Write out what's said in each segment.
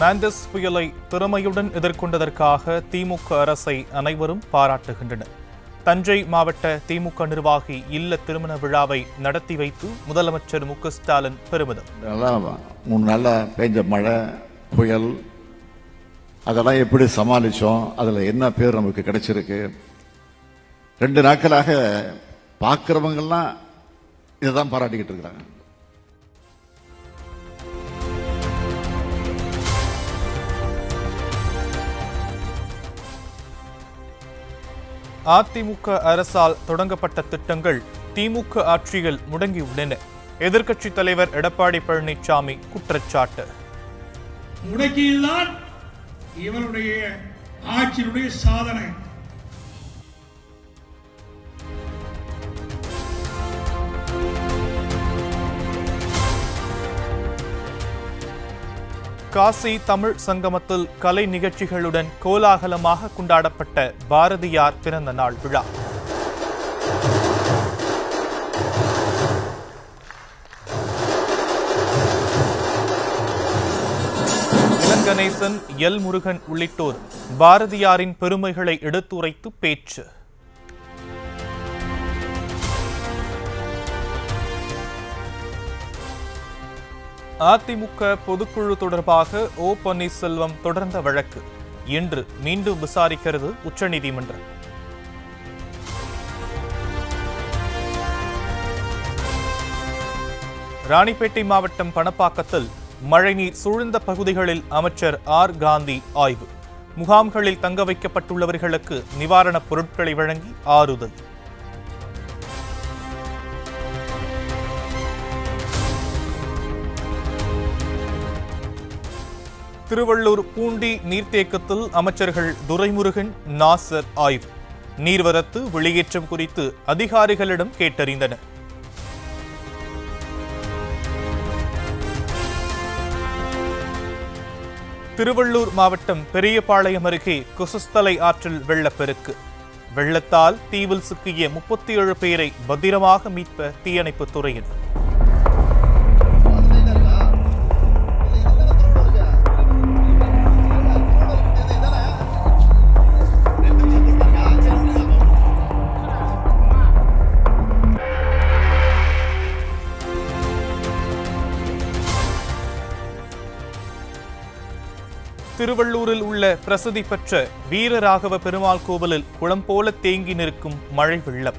Mandous புயலை திறமையுடன் எதிர்கொண்டதற்காக திமுக அரசை அனைவரும் பாராட்டுகின்றனர். தஞ்சை மாவட்ட திமுக நிர்வாகி இல்ல திருமண விழாவை நடத்தி வைத்து முதலமைச்சர் மு ஸ்டாலின் பெருமிதம். மூணு நாளில் பெஞ்ச மழை புயல் அதெல்லாம் எப்படி சமாளித்தோம் அதில் என்ன பேர் நமக்கு கிடைச்சிருக்கு? ரெண்டு நாட்களாக பார்க்குறவங்கெல்லாம் இதை தான் பாராட்டிக்கிட்டு இருக்கிறாங்க. அதிமுக அரசால் தொடங்கப்பட்ட திட்டங்கள் திமுக ஆட்சியில் முடங்கியுள்ளன. எதிர்க்கட்சித் தலைவர் எடப்பாடி பழனிசாமி குற்றச்சாட்டு. முடக்கியதுதான் இவருடைய ஆட்சியினுடைய சாதனை. காசி தமிழ் சங்கமத்தில் கலை நிகழ்ச்சிகளுடன் கோலாகலமாக கொண்டாடப்பட்ட பாரதியார் பிறந்த நாள் விழா. கணேசன் எல் முருகன் உள்ளிட்டோர் பாரதியாரின் பெருமைகளை எடுத்துரைத்து பேச்சு. அதிமுக பொதுக்குழு தொடர்பாக ஓ பன்னீர்செல்வம் தொடர்ந்த வழக்கு. இன்று மீண்டும் விசாரிக்கிறது உச்சநீதிமன்றம். ராணிப்பேட்டை மாவட்டம் பணப்பாக்கத்தில் மழைநீர் சூழ்ந்த பகுதிகளில் அமைச்சர் ஆர். காந்தி ஆய்வு. முகாம்களில் தங்க வைக்கப்பட்டுள்ளவர்களுக்கு நிவாரணப் பொருட்களை வழங்கி ஆறுதல். திருவள்ளூர் பூண்டி நீர்த்தேக்கத்தில் அமைச்சர்கள் துரைமுருகன் நாசர் ஆய்வு. நீர்வரத்து வெளியேற்றம் குறித்து அதிகாரிகளிடம் கேட்டறிந்தனர். திருவள்ளூர் மாவட்டம் பெரியபாளையம் அருகே கொசுஸ்தலை ஆற்றில் வெள்ளப்பெருக்கு. வெள்ளத்தால் தீவில் சிக்கிய முப்பத்தி ஏழு பேரை பத்திரமாக மீட்ப தீயணைப்புத் துறையினர். திருவள்ளூரில் உள்ள பிரசித்தி பெற்ற வீரராகவ பெருமாள் கோவிலில் குளம் போல தேங்கி நிற்கும் மழை வெள்ளம்.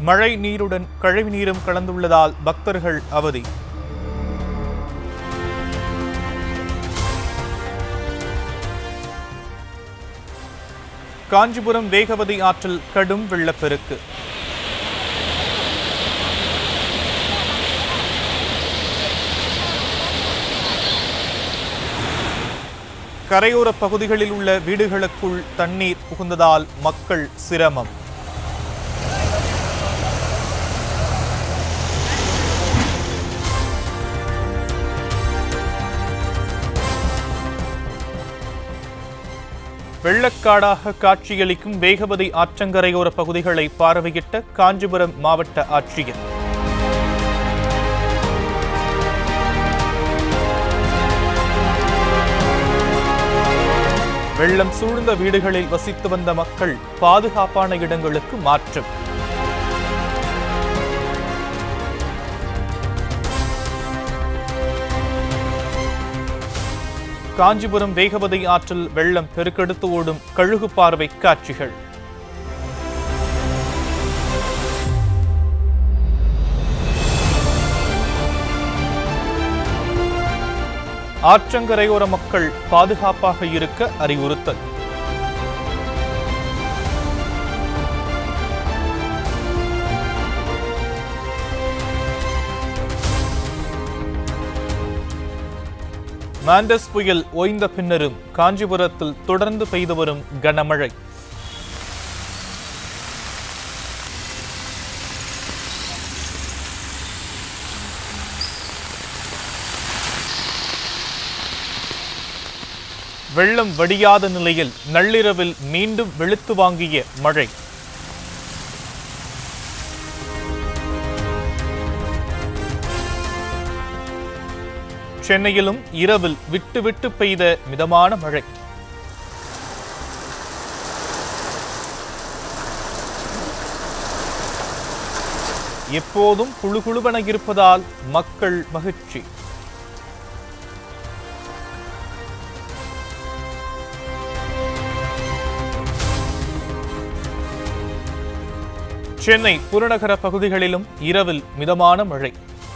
மழை நீருடன் கழிவு நீரும் கலந்துள்ளதால் பக்தர்கள் அவதி. காஞ்சிபுரம் வேகவதி ஆற்றில் கடும் வெள்ளப்பெருக்கு. கரையோர பகுதிகளில் உள்ள வீடுகளுக்குள் தண்ணீர் புகுந்ததால் மக்கள் சிரமம். வெள்ளக்காடாக காட்சியளிக்கும் வேகவதி ஆற்றங்கரையோர பகுதிகளை பார்வையிட்ட காஞ்சிபுரம் மாவட்ட ஆட்சியர். வெள்ளம் சூழ்ந்த வீடுகளில் வசித்து வந்த மக்கள் பாதுகாப்பான இடங்களுக்கு மாற்றம். காஞ்சிபுரம் வேகவதி ஆற்றில் வெள்ளம் பெருக்கெடுத்து ஓடும் கழுகு பார்வை காட்சிகள். ஆற்றங்கரையோர மக்கள் பாதுகாப்பாக இருக்க அறிவுறுத்தல். மாண்டஸ் புயல் ஓய்ந்த பின்னரும் காஞ்சிபுரத்தில் தொடர்ந்து பெய்து வரும் கனமழை. வெள்ளம் வடியாத நிலையில் நள்ளிரவில் மீண்டும் வெளுத்து வாங்கிய மழை. சென்னையிலும் இரவில் விட்டுவிட்டு பெய்த மிதமான மழை. எப்போதும் குழுகுழுவென இருப்பதால் மக்கள் மகிழ்ச்சி. சென்னை புறநகர பகுதிகளிலும் இரவில் மிதமான மழை.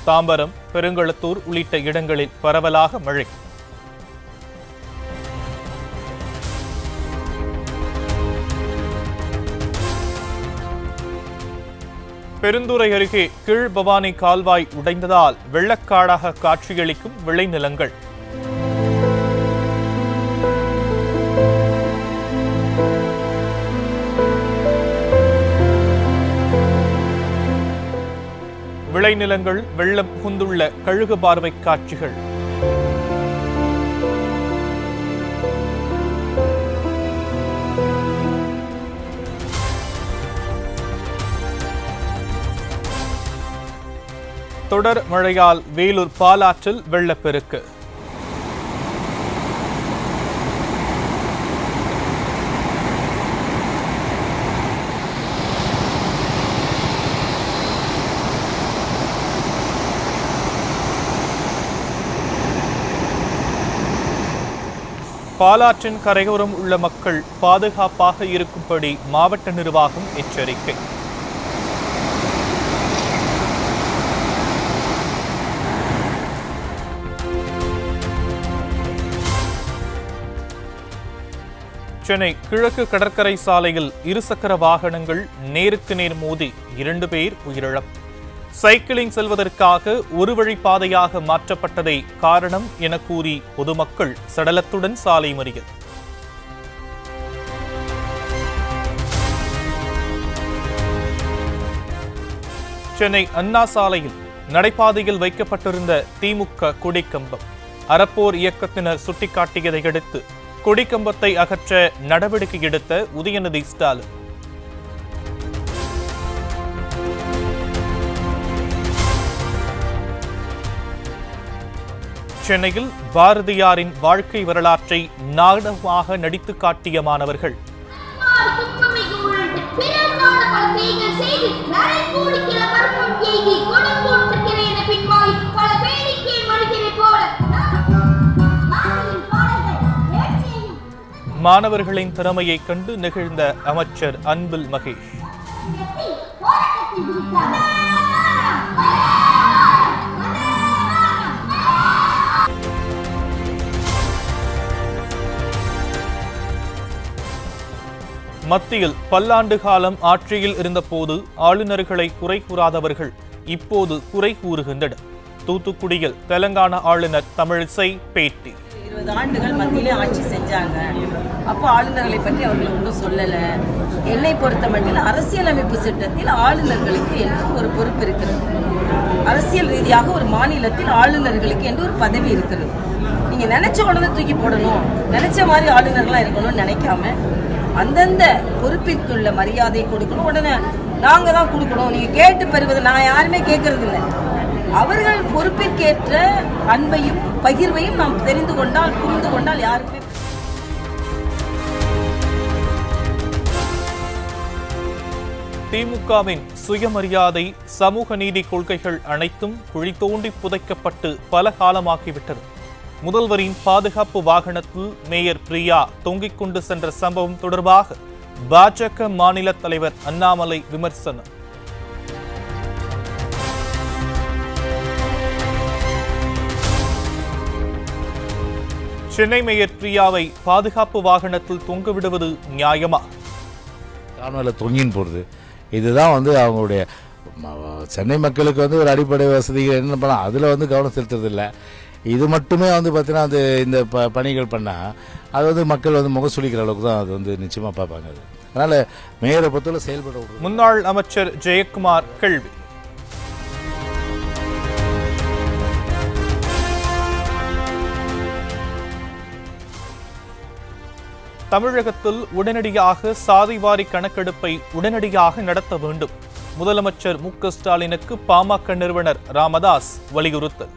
தாம்பரம் பெருங்களத்தூர் உள்ளிட்ட இடங்களில் பரவலாக மழை. பெருந்துறை அருகே கீழ்பவானி கால்வாய் உடைந்ததால் வெள்ளக்காடாக காட்சியளிக்கும் விளைநிலங்கள். விளைநிலங்கள் வெள்ளம் புகுந்துள்ள கழுகு பார்வை காட்சிகள். தொடர் மழையால் வேலூர் பாலாற்றில் வெள்ளப்பெருக்கு. பாலாற்றின் கரையோரம் உள்ள மக்கள் பாதுகாப்பாக இருக்கும்படி மாவட்ட நிர்வாகம் எச்சரிக்கை. சென்னை கிழக்கு கடற்கரை சாலையில் இருசக்கர வாகனங்கள் நேருக்கு நேர் மோதி இரண்டு பேர் உயிரிழப்பு. சைக்கிளிங் செல்வதற்காக ஒரு வழி பாதையாக மாற்றப்பட்டதை காரணம் என கூறி பொதுமக்கள் சடலத்துடன் சாலை மறியல். சென்னை அண்ணா சாலையில் நடைபாதையில் வைக்கப்பட்டிருந்த திமுக கொடிக்கம்பம். அறப்போர் இயக்கத்தினர் சுட்டிக்காட்டியதை அடுத்து கொடிக்கம்பத்தை அகற்ற நடவடிக்கை எடுத்த உதயநிதி ஸ்டாலின். சென்னையில் பாரதியாரின் வாழ்க்கை வரலாற்றை நாடகமாக நடித்து காட்டிய மாணவர்கள். மாணவர்களின் திறமையைக் கண்டு நெகிழ்ந்த அமைச்சர் அன்பில் மகேஷ். மத்தியில் பல்லாண்டு காலம் ஆட்சியில் இருந்தபோது ஆளுநர்களை குறை கூறாதவர்கள் இப்போது குறை கூறுகின்றனர். தூத்துக்குடியில் தெலங்கானா ஆளுநர் தமிழிசை பேட்டி. இருபது ஆண்டுகள் மத்தியிலே ஆட்சி செஞ்சாங்க. அப்போ ஆளுநர்களை பற்றி அவர்கள் ஒன்றும் சொல்லலை. என்னை பொறுத்த மட்டில் அரசியலமைப்பு சட்டத்தில் ஆளுநர்களுக்கு என்று ஒரு பொறுப்பு இருக்கிறது. அரசியல் ரீதியாக ஒரு மாநிலத்தில் ஆளுநர்களுக்கு என்று ஒரு பதவி இருக்கிறது. நீங்கள் நினைச்ச உடனே தூக்கி போடணும். நினைச்ச மாதிரி ஆளுநர்களாக இருக்கணும்னு நினைக்காம அந்தந்த பொறுப்பிற்குள்ள மரியாதை கொடுக்கணும். உடனே நாங்கள் தான் கொடுக்கணும். நீங்கள் கேட்டு பெறுவது நான் யாருமே கேட்கறது இல்லை அவர்கள் பொறுப்பிற்கேற்ற அன்பையும் பகிர்வையும் நாம் தெரிந்து கொண்டால் புரிந்து கொண்டால் யாருக்குமே திமுகவின் சுயமரியாதை சமூக நீதி கொள்கைகள் அனைத்தும் குழி தோண்டி புதைக்கப்பட்டு பல காலமாகிவிட்டது. முதல்வரின் பாதுகாப்பு வாகனத்தில் மேயர் பிரியா தொங்கிக் கொண்டு சென்ற சம்பவம் தொடர்பாக பாஜக மாநில தலைவர் அண்ணாமலை விமர்சனம். சென்னை மேயர் பிரியாவை பாதுகாப்பு வாகனத்தில் தொங்க விடுவது நியாயமா? கான்வாயில் தொங்கின்னு போகிறது இதுதான் வந்து அவங்களுடைய சென்னை மக்களுக்கு வந்து ஒரு அடிப்படை வசதிகள் என்ன பண்ணலாம் அதில் வந்து கவனம் செலுத்துறது இல்ல இது மட்டுமே வந்து பார்த்தீங்கன்னா அது இந்த ப பணிகள் பண்ணால் அது வந்து மக்கள் வந்து முகசுளிக்கிற அளவுக்கு தான் அது வந்து நிச்சயமாக பார்ப்பாங்க அது. அதனால் மேயரை பொறுத்தவரை செயல்பட முன்னாள் அமைச்சர் ஜெயக்குமார் கேள்வி. தமிழகத்தில் உடனடியாக சாதிவாரி கணக்கெடுப்பை உடனடியாக நடத்த வேண்டும். முதலமைச்சர் மு க ஸ்டாலினுக்கு பாமக நிறுவனர் ராமதாஸ் வலியுறுத்தல்.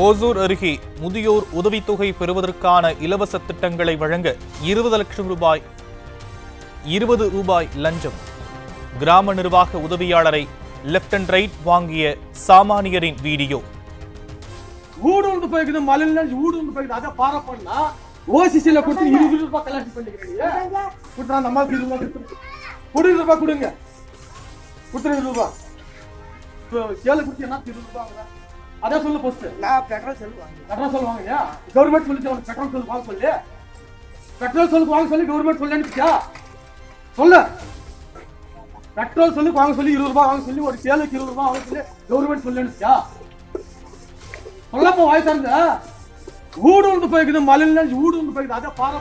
ஓசூர் அருகே முதியோர் உதவித்தொகை பெறுவதற்கான இலவச திட்டங்களை வழங்க இருபது லட்சம் ரூபாய் இருபது ரூபாய் லஞ்சம். கிராம நிர்வாக உதவியாளரை லெப்ட் அண்ட் ரைட் வாங்கிய சாமானியரின் வீடியோ. ஊடு போய்க்குது மலையில ஊடு போய்க்குது. அதை பார பண்ணா ஓசிசில கொடுத்து இருபது ரூபாய் கலெக்ட் பண்ணிக்கிறீங்க. கொடுத்தா அந்த அம்மாவுக்கு இருபது ரூபாய் கொடுங்க. கொடுத்துரு இருபது ரூபாய். சேலை கொடுத்து என்ன இருபது ரூபாய்? அதான் சொல்லு ஃபர்ஸ்ட் நான் பெட்ரோல் செல்வாங்க பெட்ரோல் செல் வாங்குறியா கவர்மெண்ட் சொல்லிச்சு உனக்கு பெட்ரோல் செல் வாங்க சொல்லி. பெட்ரோல் செல் வாங்க சொல்லி கவர்மெண்ட் சொல்லி அனுப்பிச்சா சொல்லு. பெட்ரோல் சொல்லி வாங்க சொல்லி இருபது ரூபாய் வாங்க சொல்லி ஒரு சேலுக்கு இருபது ரூபாய் வாங்க சொல்லி கவர்மெண்ட் சொல்லி அனுப்பிச்சா சொல்லப்போ வாய் தரங்க ஊடு வந்து போய்க்குது மலையில ஊடு வந்து போய்க்குது அதை பார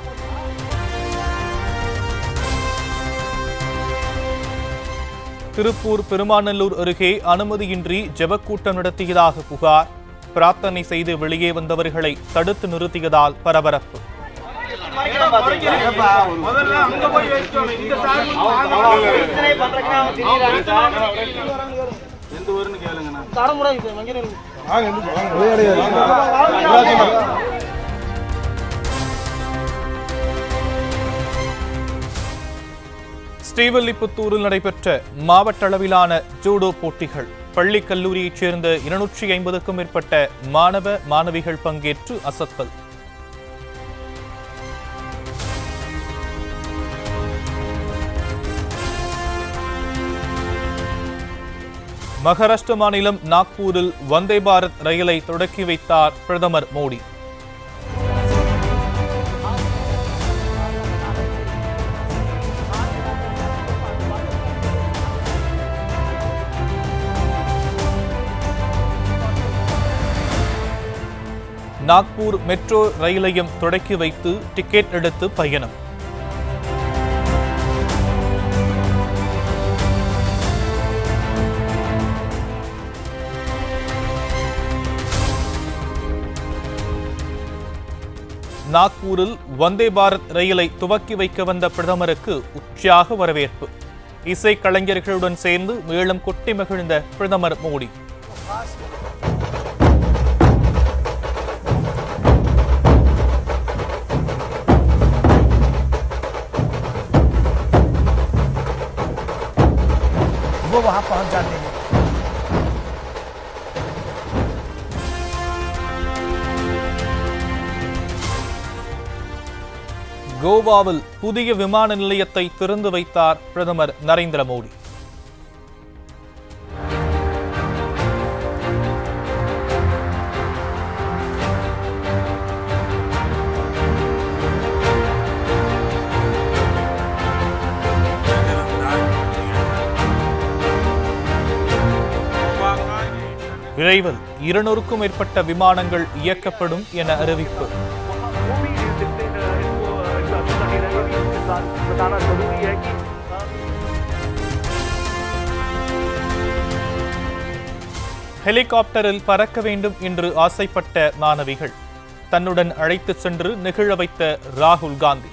திருப்பூர் பெருமாநல்லூர் அருகே அனுமதியின்றி ஜெபக்கூட்டம் நடத்தியதாக புகார். பிரார்த்தனை செய்து வெளியே வந்தவர்களை தடுத்து நிறுத்தியதால் பரபரப்பு. ஸ்ரீவில்லிபுத்தூரில் நடைபெற்ற மாவட்ட அளவிலான ஜூடோ போட்டிகள். பள்ளி கல்லூரியைச் சேர்ந்த இருநூற்றி ஐம்பதுக்கும் மேற்பட்ட மாணவ மாணவிகள் பங்கேற்று அசத்தல். மகாராஷ்டிர மாநிலம் நாக்பூரில் வந்தே பாரத் ரயிலை தொடக்கி வைத்தார் பிரதமர் மோடி. நாக்பூர் மெட்ரோ ரயிலையும் தொடக்கி வைத்து டிக்கெட் எடுத்து பயணம். நாக்பூரில் வந்தே பாரத் ரயிலை துவக்கி வைக்க வந்த பிரதமருக்கு உற்சாக வரவேற்பு. இசை கலைஞர்களுடன் சேர்ந்து மேளம் கொட்டி மகிழ்ந்த பிரதமர் மோடி. கோவாவில் புதிய விமான நிலையத்தை திறந்து வைத்தார் பிரதமர் நரேந்திர மோடி. விரைவில் இருநூறுக்கும் மேற்பட்ட விமானங்கள் இயக்கப்படும் என அறிவிப்பு. ஹெலிகாப்டரில் பறக்க வேண்டும் என்று ஆசைப்பட்ட மாணவிகள் தன்னுடன் அழைத்துச் சென்று நெகிழ வைத்த ராகுல் காந்தி.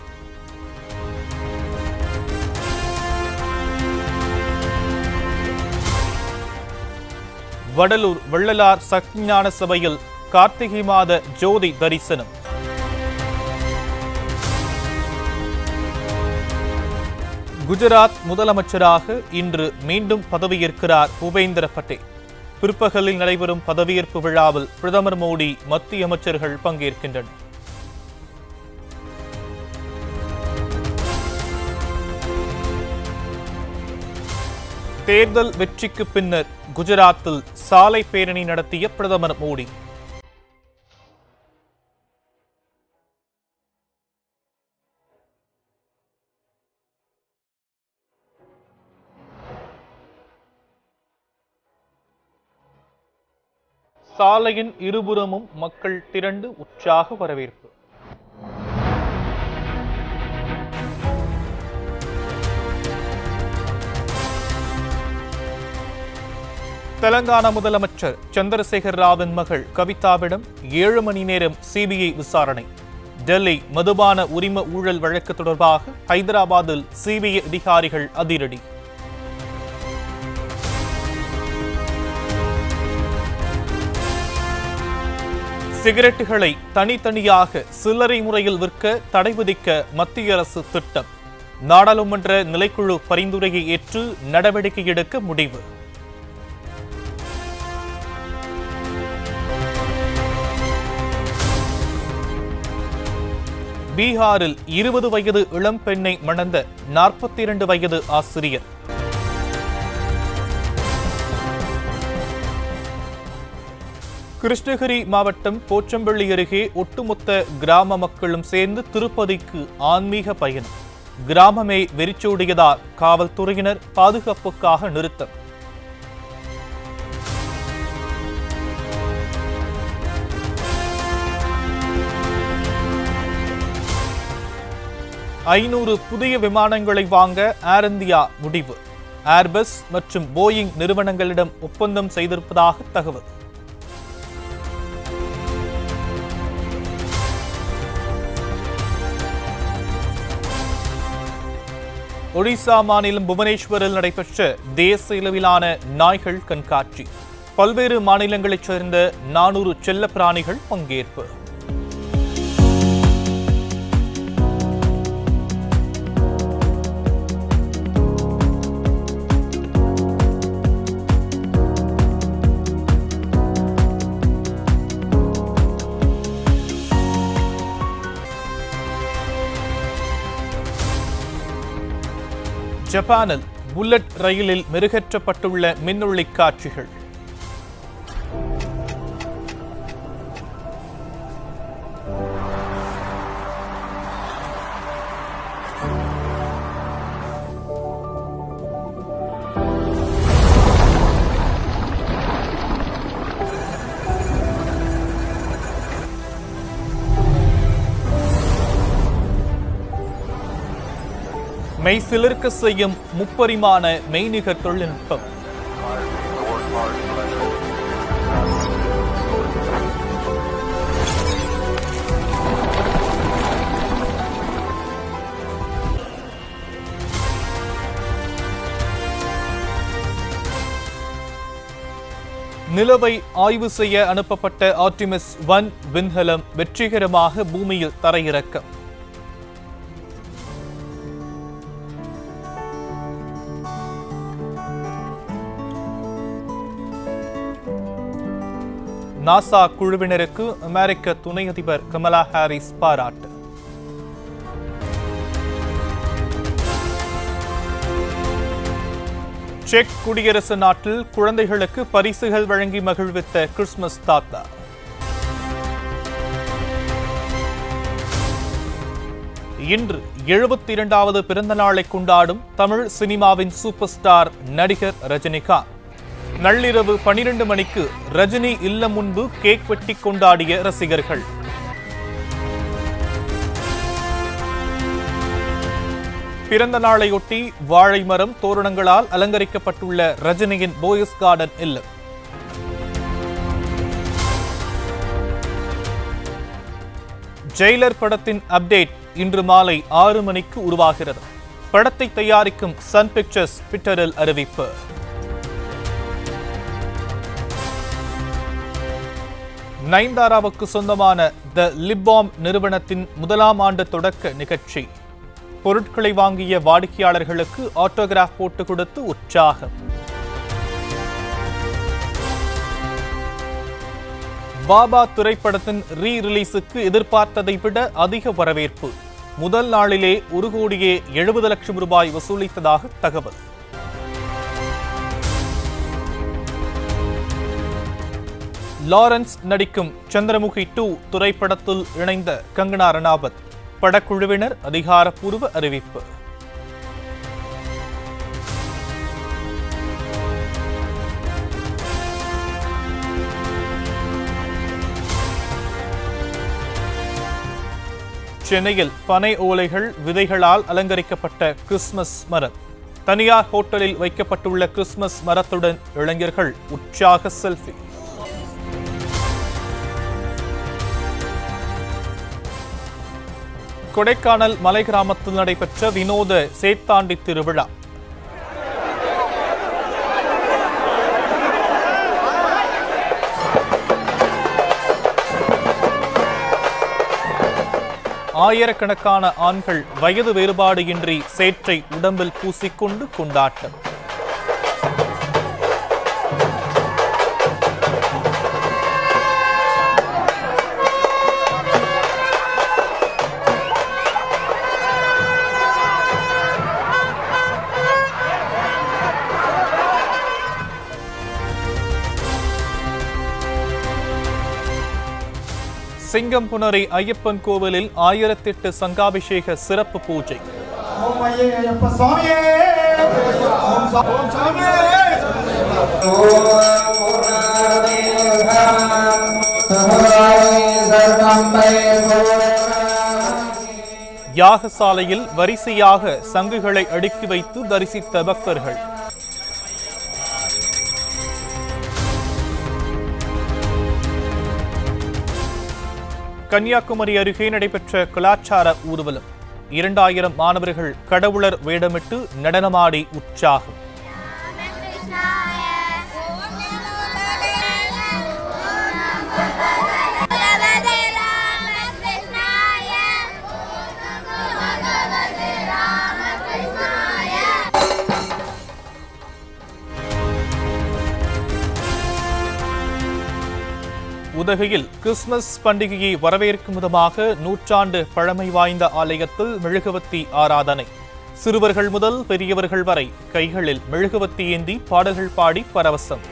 வடலூர் வள்ளலார் சக்ஞான சபையில் கார்த்திகை மாத ஜோதி தரிசனம். குஜராத் முதலமைச்சராக இன்று மீண்டும் பதவியேற்கிறார் பூபேந்திர பட்டேல். பிற்பகலில் நடைபெறும் பதவியேற்பு விழாவில் பிரதமர் மோடி மத்திய அமைச்சர்கள் பங்கேற்கின்றனர். தேர்தல் வெற்றிக்கு பின்னர் குஜராத்தில் சாலை பேரணி நடத்திய பிரதமர் மோடி. சாலையின் இருபுறமும் மக்கள் திரண்டு உற்சாக வரவேற்பு. தெலங்கானா முதலமைச்சர் சந்திரசேகர் ராவின் மகள் கவிதாவிடம் ஏழு மணி நேரம் சிபிஐ விசாரணை. டெல்லி மதுபான உரிம ஊழல் வழக்கு தொடர்பாக ஹைதராபாத்தில் சிபிஐ அதிகாரிகள் அதிரடி. சிகரெட்டுகளை தனித்தனியாக சில்லறை முறையில் விற்க தடை விதிக்க மத்திய அரசு திட்டம். நாடாளுமன்ற நிலைக்குழு பரிந்துரையை ஏற்று நடவடிக்கை எடுக்க முடிவு. பீகாரில் இருபது வயது இளம் பெண்ணை மணந்த நாற்பத்தி இரண்டு வயது ஆசிரியர். கிருஷ்ணகிரி மாவட்டம் போச்சம்பள்ளி அருகே ஒட்டுமொத்த கிராம மக்களும் சேர்ந்து திருப்பதிக்கு ஆன்மீக பயணம். கிராமமே வெறிச்சோடியதால் காவல்துறையினர் பாதுகாப்புக்காக நிறுத்தம். ஐநூறு புதிய விமானங்களை வாங்க ஏர் இந்தியா முடிவு. ஏர்பஸ் மற்றும் போயிங் நிறுவனங்களிடம் ஒப்பந்தம் செய்திருப்பதாக தகவல். ஒடிசா மாநிலம் புவனேஸ்வரில் நடைபெற்ற தேசிய அளவிலான நாய்கள் கண்காட்சி. பல்வேறு மாநிலங்களைச் சேர்ந்த நானூறு செல்ல பிராணிகள் பங்கேற்பு. ஜப்பானில் புல்லட் ரயிலில் மெருகேற்றப்பட்டுள்ள மின்னொளி காட்சிகள். மெய் சிலிர்க்க செய்யும் முப்பரிமாண மெய்நிகர் தொழில்நுட்பம். நிலவை ஆய்வு செய்ய அனுப்பப்பட்ட ஆர்டிமிஸ் ஒன் விண்கலம் வெற்றிகரமாக பூமியில் தரையிறக்கம். நாசா குழுவினருக்கு அமெரிக்க துணை அதிபர் கமலா ஹாரிஸ் பாராட்டு. செக் குடியரசு நாட்டில் குழந்தைகளுக்கு பரிசுகள் வழங்கி மகிழ்வித்த கிறிஸ்துமஸ் தாத்தா. இன்று எழுபத்தி இரண்டாவது பிறந்த நாளை கொண்டாடும் தமிழ் சினிமாவின் சூப்பர் ஸ்டார் நடிகர் ரஜினிகாந்த். நள்ளிரவு பனிரெண்டு மணிக்கு ரஜினி இல்லம் முன்பு கேக் வெட்டி கொண்டாடிய ரசிகர்கள். பிறந்த நாளையொட்டி வாழை மரம் தோரணங்களால் அலங்கரிக்கப்பட்டுள்ள ரஜினியின் போயஸ் கார்டன் இல்லம். ஜெயிலர் படத்தின் அப்டேட் இன்று மாலை ஆறு மணிக்கு உருவாகிறது. படத்தை தயாரிக்கும் சன் பிக்சர்ஸ் ட்விட்டரில் அறிவிப்பு. நயன்தாராவுக்கு சொந்தமான த லிப்பாம் நிறுவனத்தின் முதலாம் ஆண்டு தொடக்க நிகழ்ச்சி. பொருட்களை வாங்கிய வாடிக்கையாளர்களுக்கு ஆட்டோகிராஃப் போட்டு கொடுத்து உற்சாகம். பாபா திரைப்படத்தின் ரீ ரிலீஸுக்கு எதிர்பார்த்ததை விட அதிக வரவேற்பு. முதல் நாளிலே ஒரு கோடியே எழுபது லட்சம் ரூபாய் வசூலித்ததாக தகவல். லாரன்ஸ் நடிக்கும் சந்திரமுகி டூ திரைப்படத்தில் இணைந்த கங்கனா ரணாவத் படக்குழுவினர் அதிகாரப்பூர்வ அறிவிப்பு. சென்னையில் பனை ஓலைகள் விதைகளால் அலங்கரிக்கப்பட்ட கிறிஸ்துமஸ் மரம். தனியார் ஹோட்டலில் வைக்கப்பட்டுள்ள கிறிஸ்துமஸ் மரத்துடன் இளைஞர்கள் உற்சாக செல்ஃபி. கொடைக்கானல் மலை கிராமத்தில் நடைபெற்ற வினோத சேத்தாண்டி திருவிழா. ஆயிரக்கணக்கான ஆண்கள் வயது வேறுபாடு இன்றி சேற்றை உடம்பில் பூசிக்கொண்டு கொண்டாட்டம். சிங்கம்புணரி ஐயப்பன் கோவிலில் ஆயிரத்தெட்டு சங்காபிஷேக சிறப்பு பூஜை. யாகசாலையில் வரிசையாக சங்குகளை அடுக்கி வைத்து தரிசித்த பக்தர்கள். கன்னியாகுமரி அருகே நடைபெற்ற கலாச்சார ஊர்வலம். இரண்டாயிரம் மாணவர்கள் கடவுளர் வேடமிட்டு நடனமாடி உற்சாகம். உதகையில் கிறிஸ்துமஸ் பண்டிகையை வரவேற்கும் விதமாக நூற்றாண்டு பழமை வாய்ந்த ஆலயத்தில் மெழுகுவத்தி ஆராதனை. சிறுவர்கள் முதல் பெரியவர்கள் வரை கைகளில் மெழுகுவத்தி ஏந்தி பாடல்கள் பாடி பரவசம்.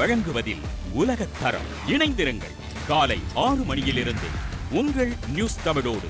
வழங்குவதில் உலகத்தரம் இணைந்திருங்கள். காலை ஆறு மணியிலிருந்து உங்கள் நியூஸ் தமிழோடு